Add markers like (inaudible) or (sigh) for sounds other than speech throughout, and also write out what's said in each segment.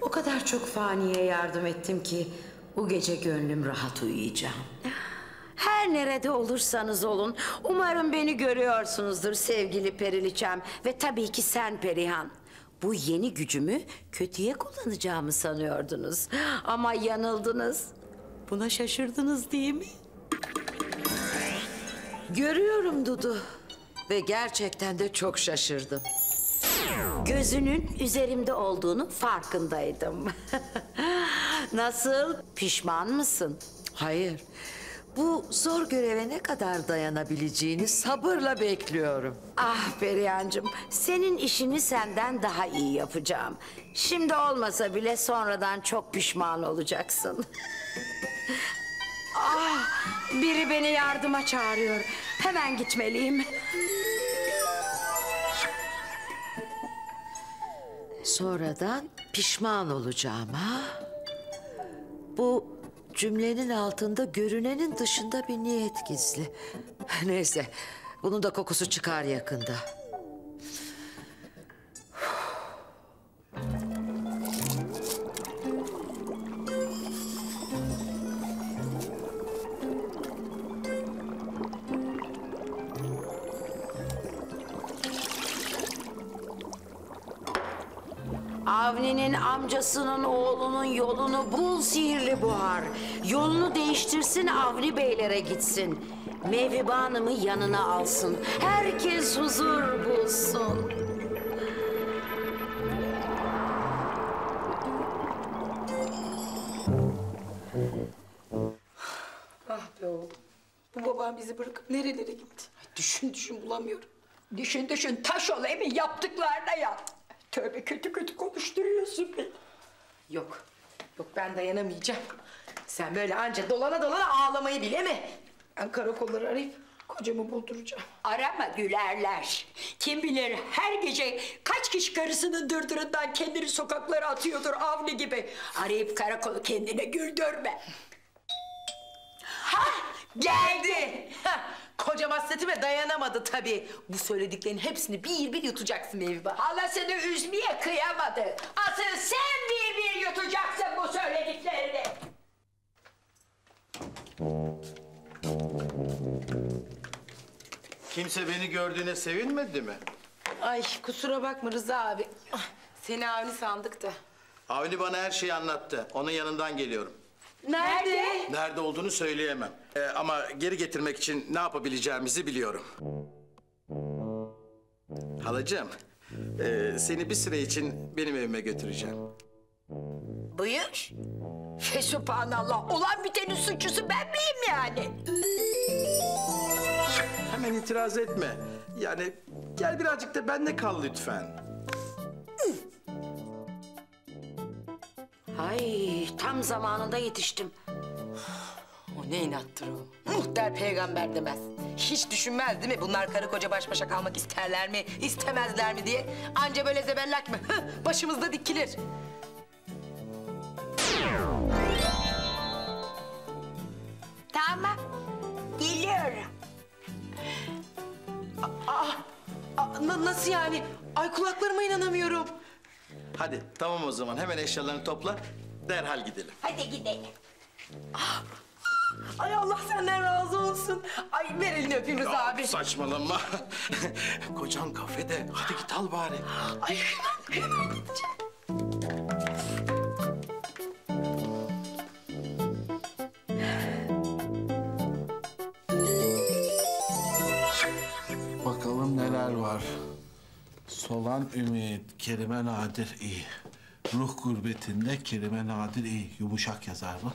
O kadar çok faniye yardım ettim ki bu gece gönlüm rahat uyuyacağım. Her nerede olursanız olun umarım beni görüyorsunuzdur sevgili Periliçem ve tabii ki sen Perihan. Bu yeni gücümü kötüye kullanacağımı sanıyordunuz ama yanıldınız. Buna şaşırdınız değil mi? Görüyorum Dudu ve gerçekten de çok şaşırdım. Gözünün üzerimde olduğunu farkındaydım. (laughs) Nasıl? Pişman mısın? Hayır. Bu zor göreve ne kadar dayanabileceğini sabırla bekliyorum. Ah Perihan'cığım, senin işini senden daha iyi yapacağım. Şimdi olmasa bile sonradan çok pişman olacaksın. (laughs) ah, biri beni yardıma çağırıyor. Hemen gitmeliyim. Sonradan pişman olacağım? Bu cümlenin altında görünenin dışında bir niyet gizli. (laughs) Neyse, bunun da kokusu çıkar yakında. Amcasının oğlunun yolunu bul sihirli buhar. Yolunu değiştirsin Avni beylere gitsin. Mevhibe Hanım'ı yanına alsın. Herkes huzur bulsun. Ah be oğlum. Bu babam bizi bırakıp nerelere gitti? Ay düşün düşün bulamıyorum. Düşün düşün taş ol emin yaptıklarına yat. Tövbe kötü kötü konuşturuyorsun beni. Yok. Yok ben dayanamayacağım. Sen böyle anca dolana dolana ağlamayı bile mi? Ben karakolları arayıp kocamı bulduracağım. Arama gülerler. Kim bilir her gece kaç kişi karısının dırdırından kendini sokaklara atıyordur Avni gibi. Arayıp karakolu kendine güldürme. Ha geldi. Hah, Kocam hasretime dayanamadı tabii. Bu söylediklerin hepsini bir bir yutacaksın Mevba. Halasını üzmeye kıyamadı. Asıl sen bir bir yutacaksın bu söylediklerini. Kimse beni gördüğüne sevinmedi mi? Ay kusura bakma Rıza abi. Ah, Seni avni sandık da. Avni bana her şeyi anlattı. Onun yanından geliyorum. Nerede? Nerede olduğunu söyleyemem. Ee, ama geri getirmek için ne yapabileceğimizi biliyorum. Halacığım, e, seni bir süre için benim evime götüreceğim. Buyur. Fesubhanallah. Olan bitenin suçlusu ben miyim yani? Hemen itiraz etme. Yani gel birazcık da bende kal lütfen. Ay tam zamanında yetiştim. O ne inattır o. Muhter peygamber demez. Hiç düşünmez değil mi? Bunlar karı koca baş başa kalmak isterler mi, istemezler mi diye. Anca böyle zebellak mı? Başımızda dikilir. Tamam. Geliyorum. Aa, na- nasıl yani? Ay kulaklarıma inanamıyorum. Hadi tamam o zaman hemen eşyalarını topla. Derhal gidelim. Hadi gidelim. Ay Allah senden razı olsun. Ay ver elini öpeyim Rıza Ya, abi. Saçmalama. (laughs) Kocan kafede. Hadi git al bari. Ay hemen, hemen gideceğim. Bakalım neler var. Solan Ümit, Kerime Nadir iyi. Ruh gurbetinde Kerime Nadir iyi. Yumuşak yazar bu.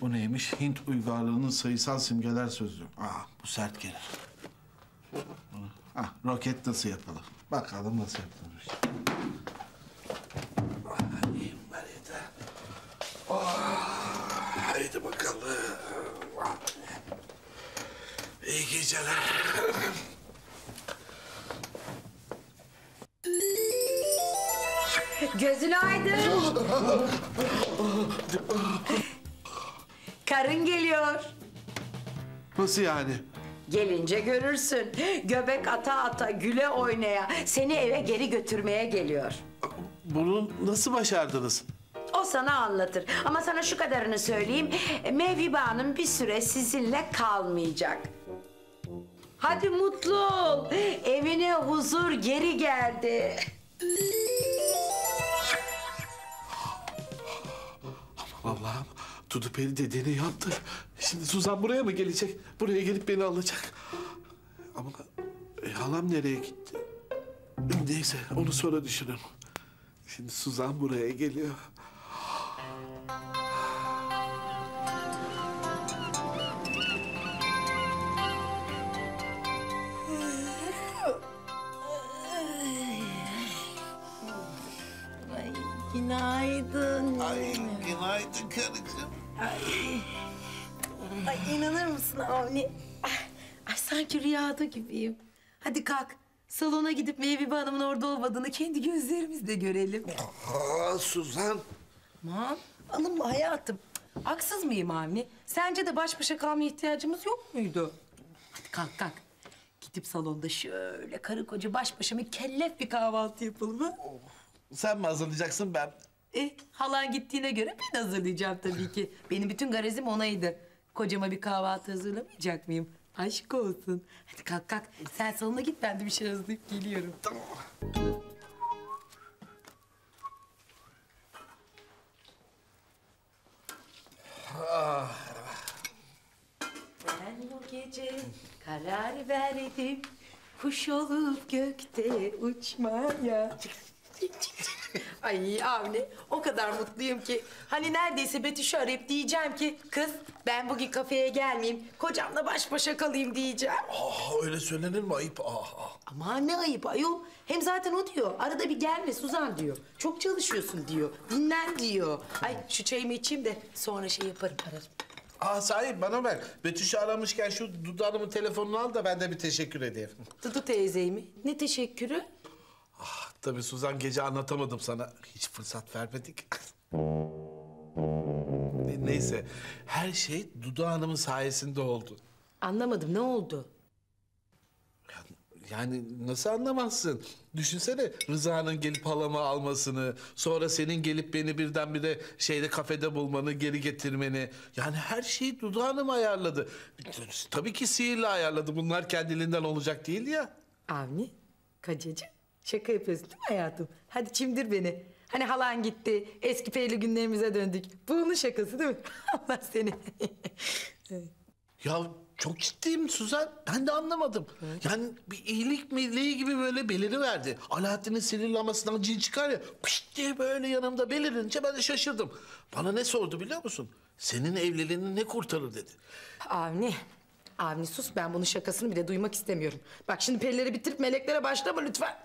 Bu neymiş? Hint uygarlığının sayısal simgeler sözlüğü. Aa, bu sert gelir. Ah, roket nasıl yapılır? Bakalım nasıl yapılmış. Ah, haydi bakalım. İyi geceler. Gözün aydın. Karın geliyor. Nasıl yani? Gelince görürsün. Göbek ata ata güle oynaya seni eve geri götürmeye geliyor. Bunu nasıl başardınız? O sana anlatır. Ama sana şu kadarını söyleyeyim. Mevhibe Hanım bir süre sizinle kalmayacak. Hadi mutlu ol. Evine huzur geri geldi. Dudu Peri dediğini yaptı. Şimdi Suzan buraya mı gelecek? Buraya gelip beni alacak. Ama e, halam nereye gitti? Neyse onu sonra düşünürüm. Şimdi Suzan buraya geliyor. Günaydın. Ay günaydın karıcığım. Ay inanır mısın Avni? Ay, ay sanki rüyada gibiyim. Hadi kalk. Salona gidip Mevhibe Hanım'ın orada olmadığını kendi gözlerimizle görelim. Aa Suzan. Aman alınma hayatım. Haksız mıyım Avni? Sence de baş başa kalmaya ihtiyacımız yok muydu? Hadi kalk kalk. Gidip salonda şöyle karı koca baş başa mükellef bir kahvaltı yapalım ha? Sen mi hazırlayacaksın ben? Eh, halan gittiğine göre ben hazırlayacağım tabii ki. Benim bütün garezim onaydı. Kocama bir kahvaltı hazırlamayacak mıyım? Aşk olsun. Hadi kalk kalk. Sen salona git ben de bir şey hazırlayıp geliyorum. Ben bu gece karar verdim. Kuş olup gökte uçmaya. Ay Avni o kadar mutluyum ki. Hani neredeyse Betüş'ü arayıp diyeceğim ki... ...kız ben bugün kafeye gelmeyeyim, kocamla baş başa kalayım diyeceğim. Aa öyle söylenir mi ayıp? Aa, aa. Ama ne ayıp ayol. Hem zaten o diyor. Arada bir gelme Suzan diyor. Çok çalışıyorsun diyor. Dinlen diyor. Ay şu çayımı içeyim de sonra şey yaparım ararım. Aa sahi bana ver. Betüş'ü aramışken şu Dudu Hanım'ın telefonunu al da ben de bir teşekkür edeyim. Dudu teyzeyi mi? Ne teşekkürü? Tabii Suzan gece anlatamadım sana. Hiç fırsat vermedik. (laughs) Ne- Neyse her şey Dudu Hanım'ın sayesinde oldu. Anlamadım ne oldu? Yani nasıl anlamazsın? Düşünsene Rıza'nın gelip halamı almasını, sonra senin gelip beni birdenbire şeyde kafede bulmanı, geri getirmeni. Yani her şeyi Dudu Hanım ayarladı. Tabii ki sihirle ayarladı. Bunlar kendiliğinden olacak değil ya. Avni, kocacığım şaka yapıyorsun değil mi hayatım? Hadi çimdir beni. Hani halan gitti, eski peyli günlerimize döndük. Bu onun şakası değil mi? (laughs) Allah seni. (laughs) Ya çok ciddiyim Suzan. Ben de anlamadım. Yani bir iyilik meleği gibi böyle beliri verdi. Alaaddin'in sinirlenmesinden cin çıkar ya. Pişt diye böyle yanımda belirince ben de şaşırdım. Bana ne sordu biliyor musun? Senin evliliğini ne kurtarır dedi. Avni, Avni sus ben bunun şakasını bile duymak istemiyorum. Bak şimdi perileri bitirip meleklere başlama lütfen.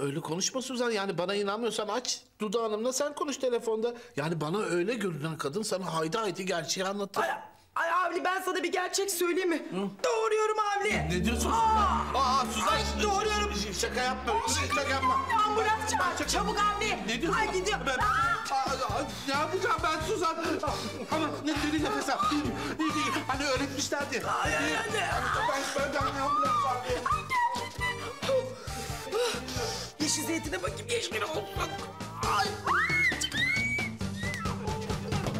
Öyle konuşma Suzan. Yani bana inanmıyorsan aç Duda Hanım'la sen konuş telefonda. Yani bana öyle görünen kadın sana haydi haydi gerçeği anlatır. Ay, ay Avni ben sana bir gerçek söyleyeyim mi? Doğuruyorum Avni. Ne diyorsun Suzan? Aa Suzan. Ay, doğruyorum. Şaka yapma. Şaka yapma. Ambulans çağır, çabuk Avni. Ne diyorsun? Ay gidiyor. Ben, Aa, aa, ne yapacağım ben Suzan? Ama ne dedi nefes al. Hani öğretmişlerdi. Ay ay ay. Ben, ben, ben ambulans çağırıyorum. Yeşil zeytine bakayım yeşil olsun.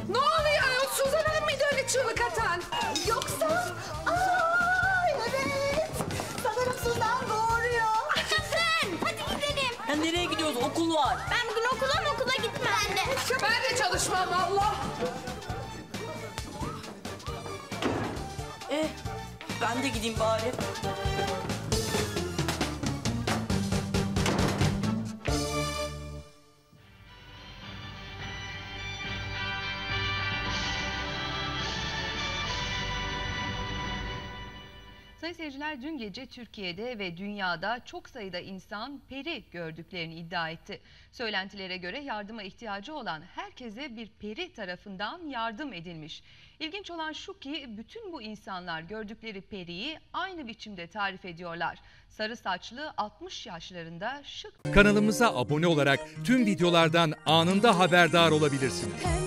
Ne oluyor? Suzan Hanım mıydı öyle çığlık atan? Yoksa... Ay evet. Sanırım Suzan doğuruyor. Yaşasın. Hadi gidelim. Ya nereye gidiyoruz? Okul var. Ben bugün okula mı okula gitmem. Ben de. Ben de çalışmam Allah. Eh, ben de gideyim bari. Sayın seyirciler dün gece Türkiye'de ve dünyada çok sayıda insan peri gördüklerini iddia etti. Söylentilere göre yardıma ihtiyacı olan herkese bir peri tarafından yardım edilmiş. İlginç olan şu ki bütün bu insanlar gördükleri periyi aynı biçimde tarif ediyorlar. Sarı saçlı 60 yaşlarında şık Kanalımıza abone olarak tüm videolardan anında haberdar olabilirsiniz.